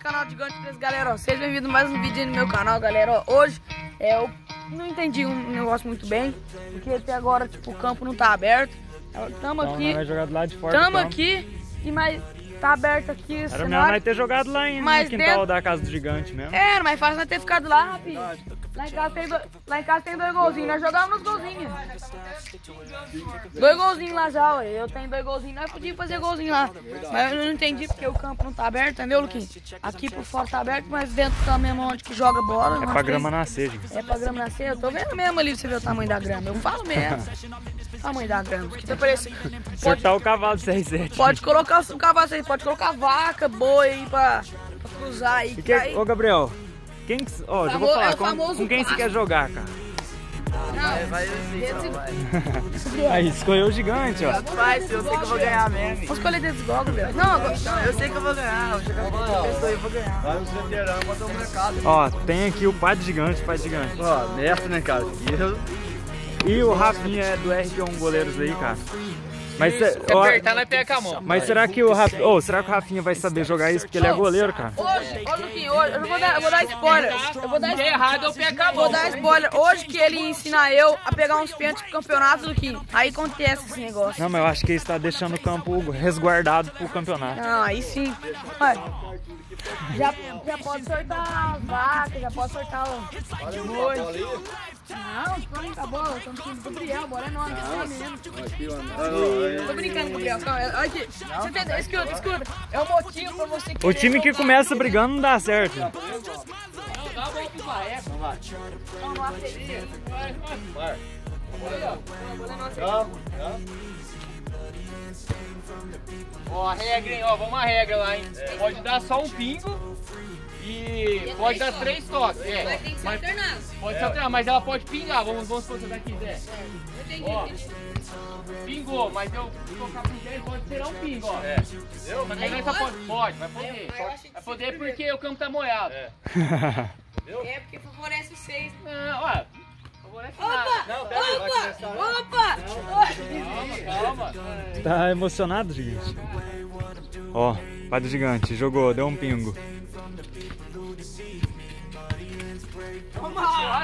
canal de Gigante galera, ó, sejam bem-vindos a mais um vídeo aí no meu canal, galera, ó, hoje, é, eu não entendi um negócio muito bem, porque até agora, tipo, o campo não tá aberto, tamo Então, aqui, nós jogado lá de fora tamo aqui, e mais, tá aberto aqui, Era melhor cenário, nós ter jogado lá em, Mas no quintal dentro- da casa do gigante mesmo. é, era mais fácil nós ter ficado lá, rapidinho, lá em casa tem, do- lá em casa tem dois golzinhos, nós jogávamos nos golzinhos, dois golzinhos lá já, ué. eu tenho dois golzinhos, nós podíamos fazer golzinho lá, mas eu não entendi porque o campo não tá aberto, entendeu, Luquinhos? Aqui por fora tá aberto, mas dentro tá mesmo onde que joga bola. É pra grama nascer, gente. É pra grama nascer, eu tô vendo mesmo ali pra você ver o tamanho da grama. Eu falo mesmo. Tamanho da grama. Que tá parecendo. Cortar o cavalo de 6,7. pode colocar o cavalo aí, pode colocar vaca, boi aí pra, pra cruzar aí. E Que que, aí, ô, Gabriel, quem que... Ó, já vou é falar, o com, com quem você quer jogar, cara? não, Vai desse- Aí, escolheu o gigante, ó. Faz, eu sei que eu vou ganhar mesmo. Vou escolher desse gogos, velho. Não, agora. Eu sei que eu vou ganhar, eu jogar com esse daí eu vou ganhar. Vai os veteranos, bota um mercado. Ó, tem aqui o pai do gigante, pai do gigante. Ó, mestre, né, cara? Eu... E o Rafinha é do RP1 Goleiros aí, cara. Mas, Se ó, apertar, nós pega com a mão. mas será que o Rafinha... Ô, será que o Rafinha vai saber jogar isso? Porque ele é goleiro, cara. Hoje, ô Luquinho, hoje, eu vou dar, eu vou dar spoiler. Eu vou dar Se der errado, eu pego a Vou mão. dar spoiler. Hoje que ele ensina eu a pegar uns pênaltis pro campeonato, Luquinho. Aí acontece esse negócio. Não, mas eu acho que ele está deixando o campo resguardado pro campeonato. Não, aí sim. Ué, já, já pode sortar a vaca, já pode sortar o boi. Não, tô brincando, a bola, estamos com o Gabriel, a bola é é mesmo. Tô brincando, Gabriel, calma, aqui. Você entendeu? Escuta, escuta. É o motivo pra você O querer time que começa brigando não dá certo. Não, não aceita. Ó, a regra, hein? Ó, vamos a regra lá, hein? Pode dar só um pingo e pode dar três toques. É. Mas tem que ser Mas alternado. pode ser alternado, mas ela pode pingar. Vamos, vamos supor que você. Entendi, Ó. entendi. Pingou, mas eu tocar pro 10 pode ser um pingo, ó. É. Entendeu? Mas aí só pode. Pode, vai poder. eu que Vai poder porque o campo tá molhado. É. É porque favorece os seis. Não, ó. Favorece Opa! nada. Opa! Opa! Calma. Tá emocionado, gigante? Ó, pai do gigante, jogou, deu um pingo.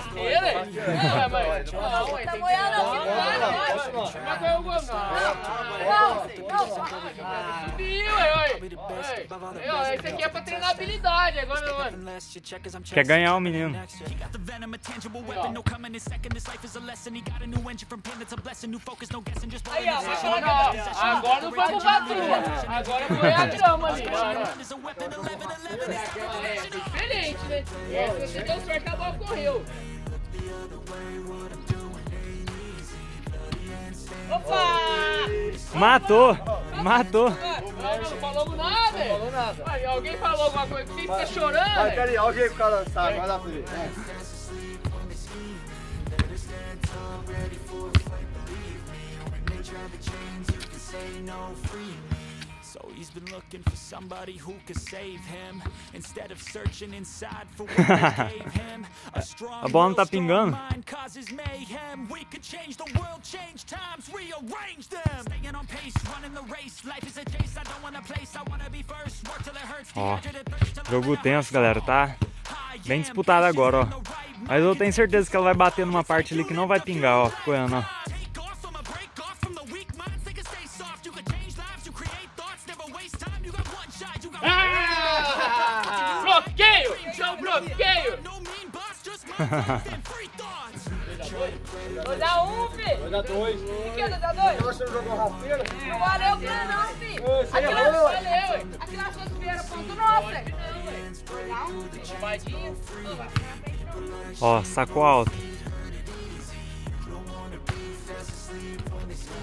Churrasqueira? Não, mas. Não, Tá boiando não. Mas é o gol? Não. Não, não. Subiu, aí. Aí, Esse aqui é pra treinar habilidade. Agora, mano. Quer ganhar o menino. Aí, ó. Agora, não foi pro patrulha. Agora foi a grama ali. diferente, né? Se você deu sorte, a bola correu. Opa! Matou! Matou! Não, nada. Não falou nada. alguém falou alguma coisa, você fica chorando. Vai, peraí, olha o jeito que o cara lançar, vai lá pra ver. So he's been looking for somebody who could save him instead of searching inside for what they gave him. A strong A bola não tá pingando. mind causes mayhem. We could change the world, change times, rearrange them. Staying on pace, running the race. Life is a chase. I don't want a place. I want to be first. Work till it hurts. Ó, jogo tenso, galera, tá? Bem disputado agora, ó. Mas eu tenho certeza que ela vai bater numa parte ali que não vai pingar, ó. Olhando, ó. Thoughts. Vou dar um, filho. Vai dar dois. O que é dar dois? Você não jogou rasteira? Não valeu grana não, filho. Você Aquela, errou, ué. valeu, aquela sua primeira ponto nossa. Um. Não vai ficar na frente, não. Ó, sacou alto.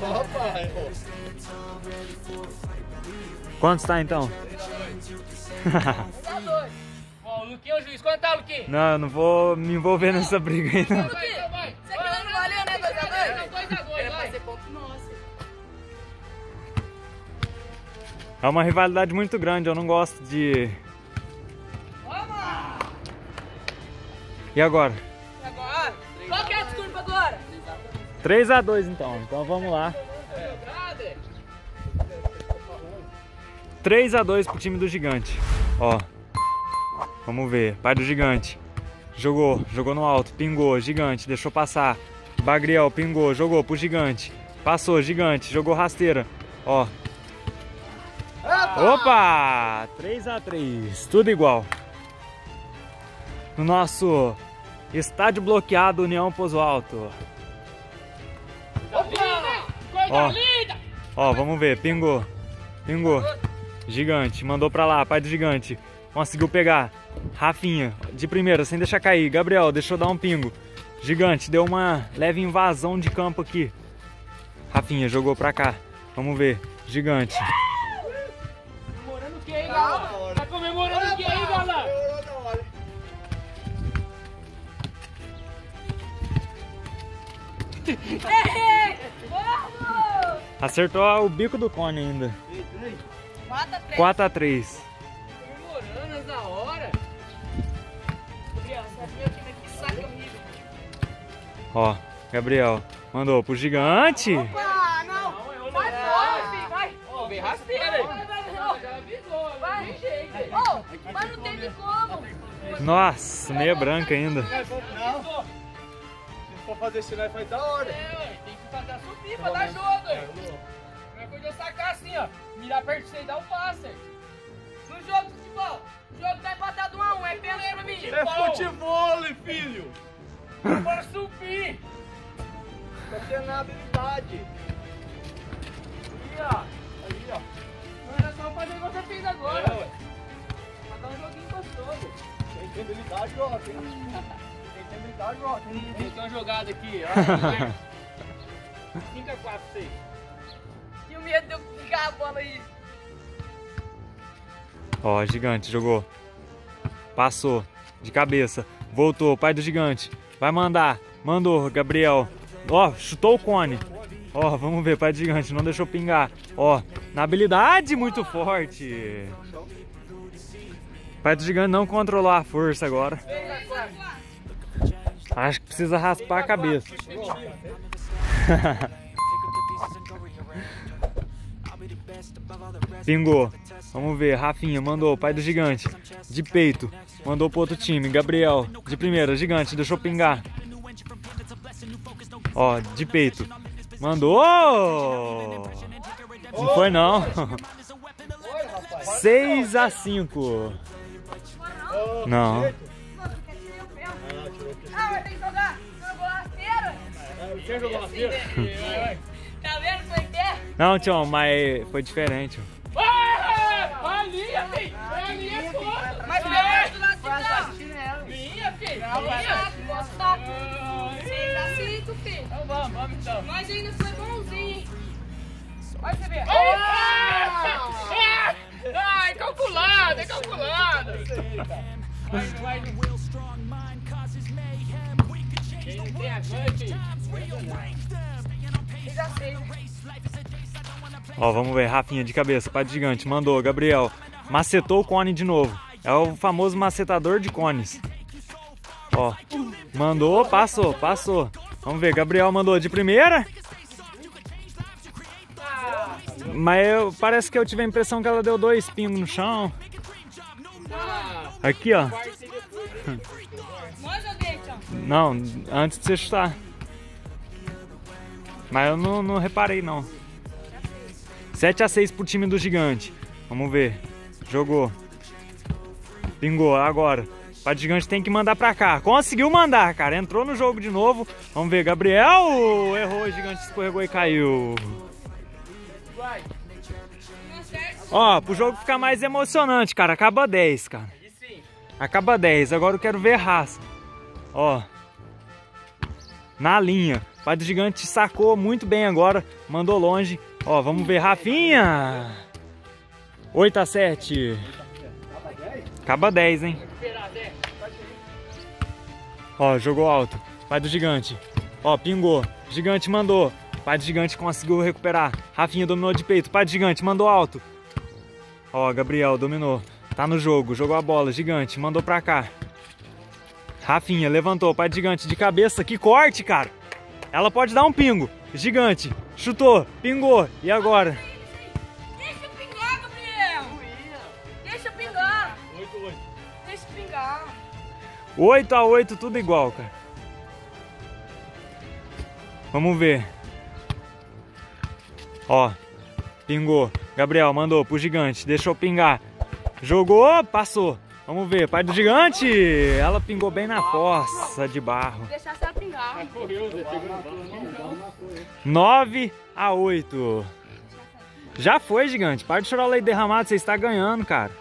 Opa, Quantos tá então? Dá dois. Luquinho é o juiz. Quanto tá, Luquinho? Não, eu não vou me envolver nessa briga aí, não. Vai, então vai. Isso aqui não valeu, né? Dois a dois? Dois a dois, Era pra vai. ser ponto nosso. É uma rivalidade muito grande, eu não gosto de. Vamos! E agora? Agora, qual que é a desculpa agora? 3x2 então, então vamos lá. 3x2 pro time do gigante. Ó. Vamos ver. Pai do gigante. Jogou, jogou no alto, pingou, gigante, deixou passar. Bagriel pingou, jogou pro gigante. Passou, gigante, jogou rasteira. Ó. Opa! 3 a 3 tudo igual. No nosso estádio bloqueado União Pouso Alto. Ó, ó, vamos ver, pingou. Pingou. Gigante, mandou pra lá, pai do gigante. Conseguiu pegar. Rafinha, de primeira, sem deixar cair. Gabriel, deixou dar um pingo. Gigante, deu uma leve invasão de campo aqui. Rafinha, jogou pra cá. Vamos ver. Gigante. Comemorando o que aí, galera? Tá comemorando o que aí, galera? Acertou o bico do cone ainda. 4 a 3. 4x3. Ó, Gabriel. Mandou pro gigante. Ah, não! Vai fora, filho, vai! Ó, vem rasteira aí. Vai. Ô, mas não teve como! Nossa, meia branca ainda. Não. Se for fazer isso, nós faz da hora. É, ué, tem que fazer a subir pra dar jogo. Não é coisa eu sacar assim, ó. Mirar perto de você e dar um passe. No jogo de futebol, o jogo tá empatado 1 a 1 é pênalti pra mim! É futebol, filho. Bora subir. Tá tendo na habilidade. Aí, ó. Aí, ó. Não era só fazer o que você fez agora. É, ué. Pra dar um joguinho gostoso. Quem tem habilidade, joga. Quem quem tem habilidade, joga. Tem uma jogada aqui, ó. 5x4 pra você. E o medo de eu ficar a bola aí. Ó, gigante, jogou. Passou. De cabeça. Voltou, pai do gigante. Vai mandar. Mandou, Gabriel. Ó, chutou o cone. Ó, vamos ver, pai gigante. Não deixou pingar. Ó, na habilidade muito forte. Pai do gigante não controlou a força agora. Acho que precisa raspar a cabeça. Pingou. Vamos ver. Rafinha mandou. Pai do gigante. De peito. Mandou pro outro time. Gabriel. De primeira. Gigante. Deixou pingar. Ó, de peito. Mandou! Não foi não. 6 a 5. Não. Ah, mas tem que jogar! Quem jogou na feira? Tá vendo é é? Não, Tião, mas foi diferente. Ah, a linha, filho. A linha é foda. Mas melhor do lado de cá! Linha, filho. Linha, posso estar Ai. 6 a 5, filho! Então vamos, vamos então. Mas ainda foi bonzinho, hein? Olha você ver! Ah! Ai, calculado, é calculado. Vai, vai. Quem tem a ganha, filho? 6 a 6. Ó, vamos ver. Rafinha de cabeça, pai do gigante. Mandou, Gabriel. Macetou o cone de novo. É o famoso macetador de cones. Ó, mandou, passou, passou. Vamos ver, Gabriel mandou de primeira. Mas eu- parece que eu tive a impressão que ela deu dois pingos no chão. Aqui, ó. Manda o dente, ó. Não, antes de você chutar. Mas eu não, não reparei, não. 7 a 6 pro time do gigante. Vamos ver. Jogou. Pingou, agora. O gigante tem que mandar pra cá. Conseguiu mandar, cara. Entrou no jogo de novo. Vamos ver, Gabriel. Errou, o gigante escorregou e caiu. Ó, pro jogo ficar mais emocionante, cara. Acaba 10, cara. Acaba 10. Agora eu quero ver raça. Ó. Na linha. Pai do gigante sacou muito bem agora. Mandou longe. Ó, vamos ver. Rafinha. 8 a 7. Acaba 10, hein? Ó, jogou alto. Pai do gigante. Ó, pingou. Gigante mandou. Pai do gigante conseguiu recuperar. Rafinha dominou de peito. Pai do gigante mandou alto. Ó, Gabriel dominou. Tá no jogo. Jogou a bola. Gigante. Mandou pra cá. Rafinha levantou. Pai do gigante de cabeça. Que corte, cara. Ela pode dar um pingo. Gigante. Chutou. Pingou. E agora? Deixa eu pingar, Gabriel! Deixa eu pingar! 8, 8. Deixa pingar. 8 a 8, tudo igual, cara. Vamos ver. Ó, pingou. Gabriel mandou pro gigante, deixou pingar. Jogou, passou. Vamos ver, pai do gigante. Ela pingou bem na poça de barro. Deixar ela pingar. Correu, Zé, pegou 9 a 8. Já foi, gigante. Para de chorar o leite derramado, você está ganhando, cara.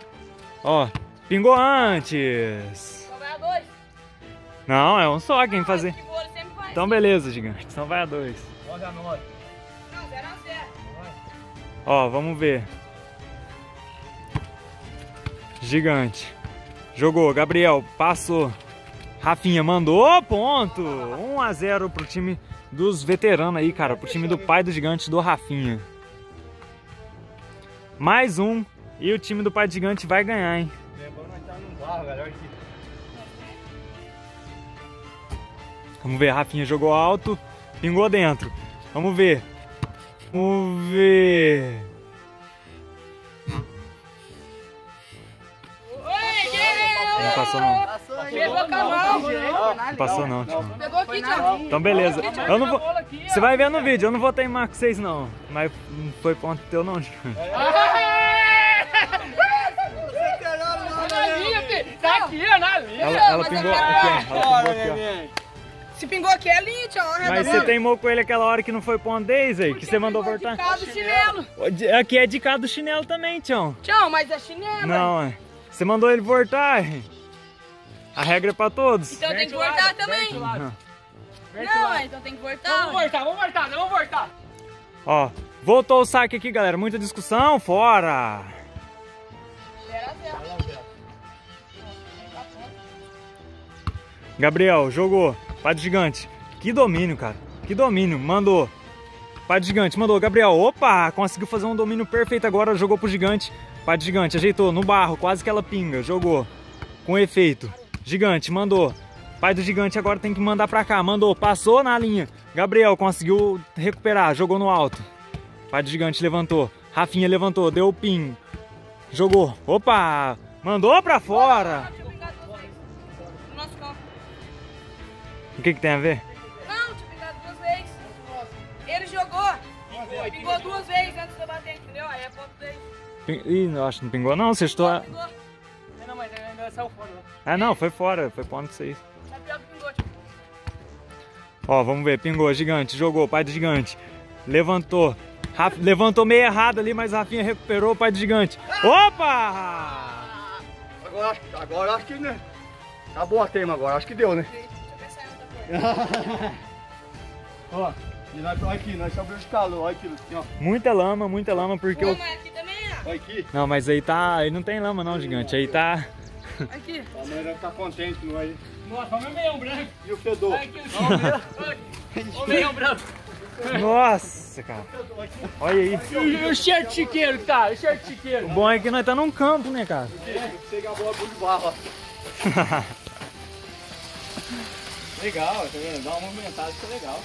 Ó, pingou antes. Não, é um só quem fazer. Então beleza, gigante. Então vai a dois. 9 a 9. Não, zero a zero. Ó, vamos ver. Gigante. Jogou, Gabriel, passou. Rafinha mandou, ponto. 1 a 0 pro time dos veteranos aí, cara, pro time do pai do gigante do Rafinha. Mais um e o time do pai do gigante vai ganhar, hein? Nós tá. Vamos ver, Rafinha jogou alto, pingou dentro. Vamos ver. Vamos ver. Oi! Não passou não. Pegou com a mão. Não passou não, tio. Pegou aqui, Thiago. Então beleza. Eu não vou. Você vai ver no vídeo, eu não vou teimar com vocês não. Mas não foi ponto teu não. Tá aqui, ó, na linha. Ela, ela pingou aqui, ó. Ela pingou aqui, ó. Se pingou aqui é linha, tchau. Mas você teimou com ele aquela hora que não foi ponto 10 aí, que você mandou voltar. Cá do chinelo. Aqui é de cá do chinelo também, Tião. Tchau, mas é chinelo. Não, é. Você mandou ele voltar. A regra é pra todos. Então tem que voltar também. Não. Não, então tem que voltar. Vamos voltar, vamos voltar, vamos voltar. Ó, voltou o saque aqui, galera. Muita discussão, fora. Gabriel, jogou. Pai do gigante. Que domínio, cara. Que domínio. Mandou. Pai do gigante, mandou. Gabriel, opa, conseguiu fazer um domínio perfeito agora. Jogou pro gigante. Pai do gigante, ajeitou no barro. Quase que ela pinga. Jogou. Com efeito. Gigante, mandou. Pai do gigante agora tem que mandar pra cá. Mandou, passou na linha. Gabriel conseguiu recuperar. Jogou no alto. Pai do gigante levantou. Rafinha levantou. Deu o ping. Jogou. Opa! Mandou pra fora. Eu. O que, que tem a ver? Não, tinha pingado duas vezes. Ele jogou. Pingou duas vezes antes de eu bater, entendeu? Aí é ponto dele. Ih, não, acho que não pingou não, você estou... saiu fora. né? Ah não, foi fora, foi ponto 6. Mas pior que pingou, tipo. Ó, vamos ver, pingou, gigante, jogou, pai do gigante. Levantou. Raf- levantou meio errado ali, mas Rafinha recuperou o pai do gigante. Opa! Agora, acho- agora acho que, né? Acabou a tema agora, acho que deu, né? Ó, e nós, olha aqui, nós estamos de calor, olha aqui, assim, ó. Muita lama, muita lama, porque Pô, eu... mas aqui também é. Olha aqui. Não, mas aí tá... Aí não tem lama não, gigante, aí tá... Aqui. A mãe deve estar contente com nós. Nossa, olha o meião branco. E o fedor? Olha aqui o Olha o meião branco. Nossa, cara. Olha aí. E o cheiro de chiqueiro que tá? O cheiro de chiqueiro. O bom é que nós tá num campo, né, cara? Chega a bola por de barro, ó. Legal, tá vendo? Dá uma movimentada, fica legal.